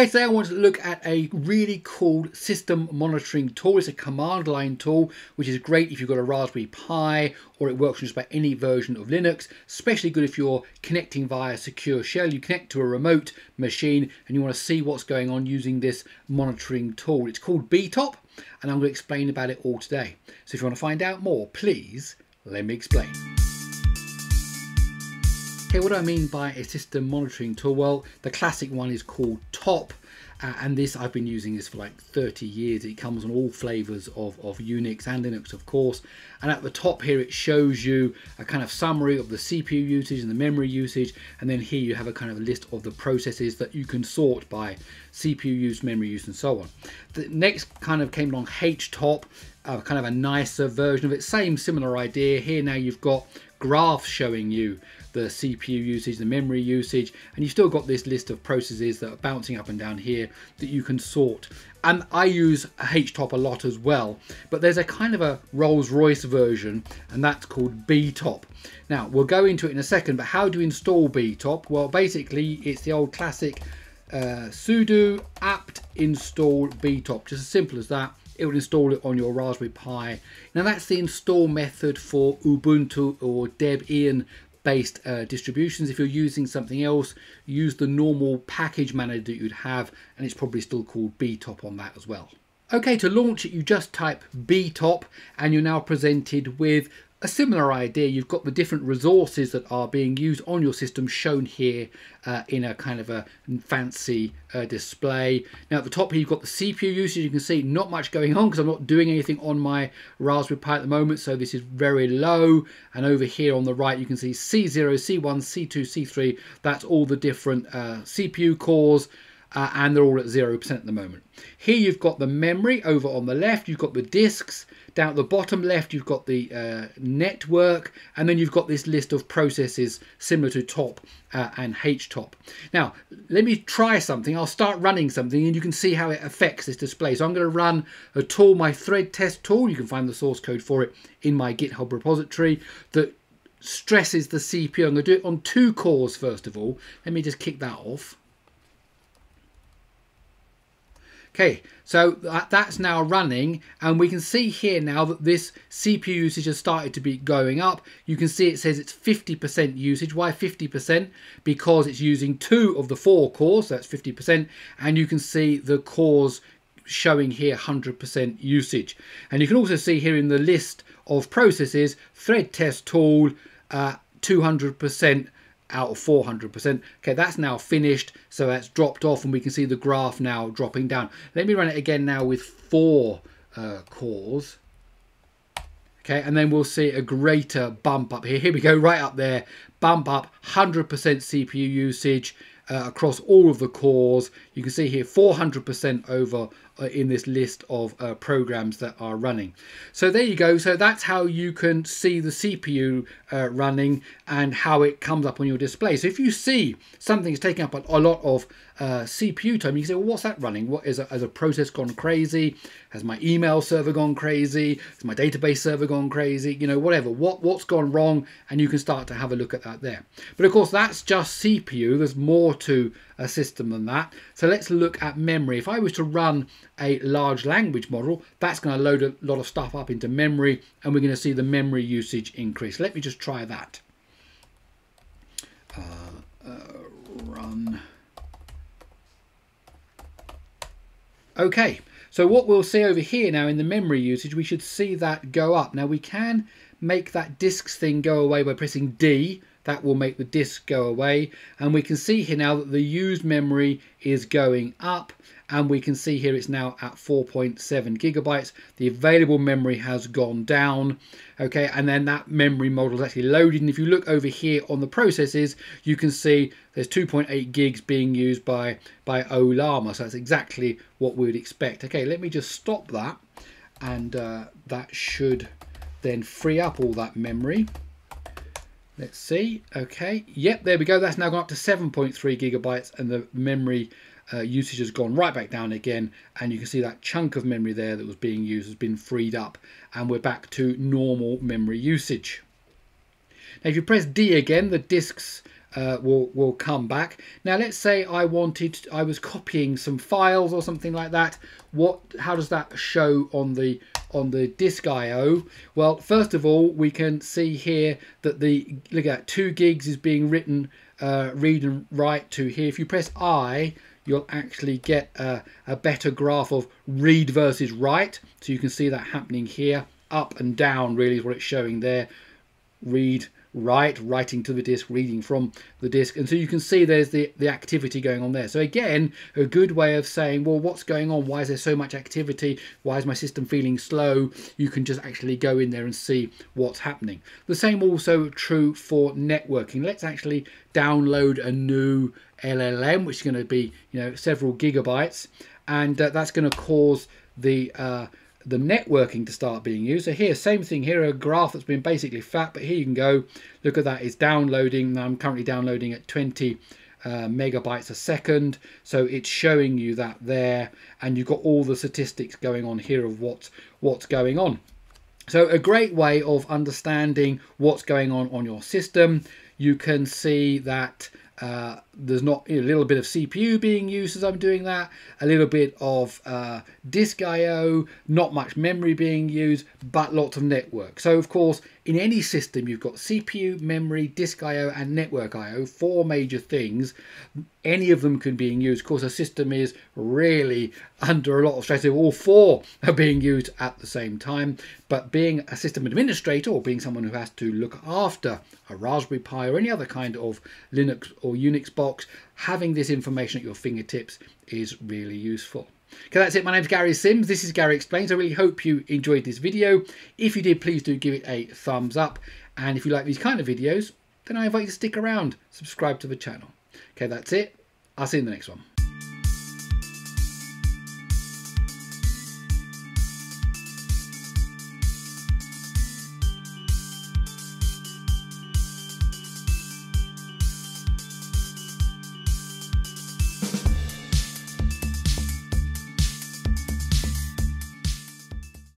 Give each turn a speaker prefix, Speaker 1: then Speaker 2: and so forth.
Speaker 1: Okay, today I want to look at a really cool system monitoring tool. It's a command line tool, which is great if you've got a Raspberry Pi or it works just about any version of Linux, especially good if you're connecting via secure shell. You connect to a remote machine and you want to see what's going on using this monitoring tool. It's called BTOP and I'm going to explain about it all today. So if you want to find out more, please let me explain. Okay, what do I mean by a system monitoring tool? Well, the classic one is called TOP. Uh, and this I've been using this for like 30 years. It comes on all flavors of, of Unix and Linux, of course. And at the top here, it shows you a kind of summary of the CPU usage and the memory usage. And then here you have a kind of a list of the processes that you can sort by CPU use, memory use, and so on. The next kind of came along HTOP, uh, kind of a nicer version of it. Same similar idea. Here now you've got graphs showing you the CPU usage, the memory usage, and you've still got this list of processes that are bouncing up and down here that you can sort. And I use HTOP a lot as well, but there's a kind of a Rolls-Royce version, and that's called BTOP. Now, we'll go into it in a second, but how do you install BTOP? Well, basically, it's the old classic uh, sudo apt install btop just as simple as that it will install it on your raspberry pi now that's the install method for ubuntu or debian based uh, distributions. If you're using something else, use the normal package manager that you'd have, and it's probably still called btop on that as well. Okay, to launch it, you just type btop, and you're now presented with a similar idea. You've got the different resources that are being used on your system shown here uh, in a kind of a fancy uh, display. Now at the top here you've got the CPU usage. You can see not much going on because I'm not doing anything on my Raspberry Pi at the moment. So this is very low. And over here on the right you can see C0, C1, C2, C3. That's all the different uh, CPU cores uh, and they're all at 0% at the moment. Here you've got the memory over on the left, you've got the disks, down at the bottom left you've got the uh, network, and then you've got this list of processes similar to top uh, and HTOP. Now, let me try something. I'll start running something and you can see how it affects this display. So I'm going to run a tool, my thread test tool. You can find the source code for it in my GitHub repository that stresses the CPU. I'm going to do it on two cores first of all. Let me just kick that off. Okay, so that's now running and we can see here now that this CPU usage has started to be going up. You can see it says it's 50% usage. Why 50%? Because it's using two of the four cores, so that's 50%. And you can see the cores showing here 100% usage. And you can also see here in the list of processes, thread test tool, 200% uh, out of 400%. Okay, that's now finished, so that's dropped off and we can see the graph now dropping down. Let me run it again now with four uh, cores. Okay, and then we'll see a greater bump up here. Here we go, right up there, bump up, 100% CPU usage, uh, across all of the cores. You can see here 400% over in this list of uh, programs that are running. So there you go. So that's how you can see the CPU uh, running and how it comes up on your display. So if you see something is taking up a, a lot of uh, CPU time, you can say, well, what's that running? What is a, has a process gone crazy? Has my email server gone crazy? Has my database server gone crazy? You know, whatever. What what's gone wrong? And you can start to have a look at that there. But of course, that's just CPU. There's more to a system than that. So let's look at memory. If I was to run a large language model, that's going to load a lot of stuff up into memory, and we're going to see the memory usage increase. Let me just try that. Uh, uh, run. Okay, so what we'll see over here now in the memory usage, we should see that go up. Now we can make that disks thing go away by pressing D. That will make the disk go away. And we can see here now that the used memory is going up. And we can see here it's now at 4.7 gigabytes. The available memory has gone down. Okay, and then that memory model is actually loaded. And if you look over here on the processes, you can see there's 2.8 gigs being used by, by Ollama So that's exactly what we would expect. Okay, let me just stop that. And uh, that should then free up all that memory. Let's see. Okay. Yep, there we go. That's now gone up to 7.3 gigabytes and the memory uh, usage has gone right back down again. And you can see that chunk of memory there that was being used has been freed up. And we're back to normal memory usage. Now, if you press D again, the disks uh, will will come back. Now let's say I wanted I was copying some files or something like that. What how does that show on the on the disk IO? Well, first of all, we can see here that the look at two gigs is being written uh, read and write to here. If you press I, you'll actually get a, a better graph of read versus write. So you can see that happening here. Up and down really is what it's showing there. Read write, writing to the disk, reading from the disk. And so you can see there's the, the activity going on there. So again, a good way of saying, well, what's going on? Why is there so much activity? Why is my system feeling slow? You can just actually go in there and see what's happening. The same also true for networking. Let's actually download a new LLM, which is going to be, you know, several gigabytes. And uh, that's going to cause the uh, the networking to start being used. So here, same thing here, a graph that's been basically fat, but here you can go, look at that, it's downloading. I'm currently downloading at 20 uh, megabytes a second. So it's showing you that there, and you've got all the statistics going on here of what's, what's going on. So a great way of understanding what's going on on your system. You can see that uh, there's not a little bit of CPU being used as I'm doing that, a little bit of uh, disk I/O, not much memory being used, but lots of network. So of course, in any system, you've got CPU, memory, disk I/O, and network I/O, four major things. Any of them can be used. Of course, a system is really under a lot of stress if all four are being used at the same time. But being a system administrator or being someone who has to look after a Raspberry Pi or any other kind of Linux or Unix box, having this information at your fingertips is really useful. Okay, that's it. My name's Gary Sims. This is Gary Explains. I really hope you enjoyed this video. If you did, please do give it a thumbs up. And if you like these kind of videos, then I invite you to stick around, subscribe to the channel. Okay, that's it. I'll see you in the next one.